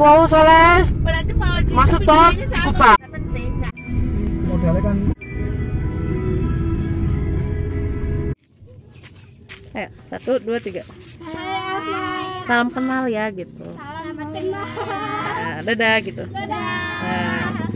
Wow, Soles. Berarti mau cuci Maksud toh, begininya cukup, Pak? modalnya kan Ayo, satu, dua, tiga. Hai, Salam kenal ya gitu. Salam kenal. Nah, dadah gitu. Dadah. Nah.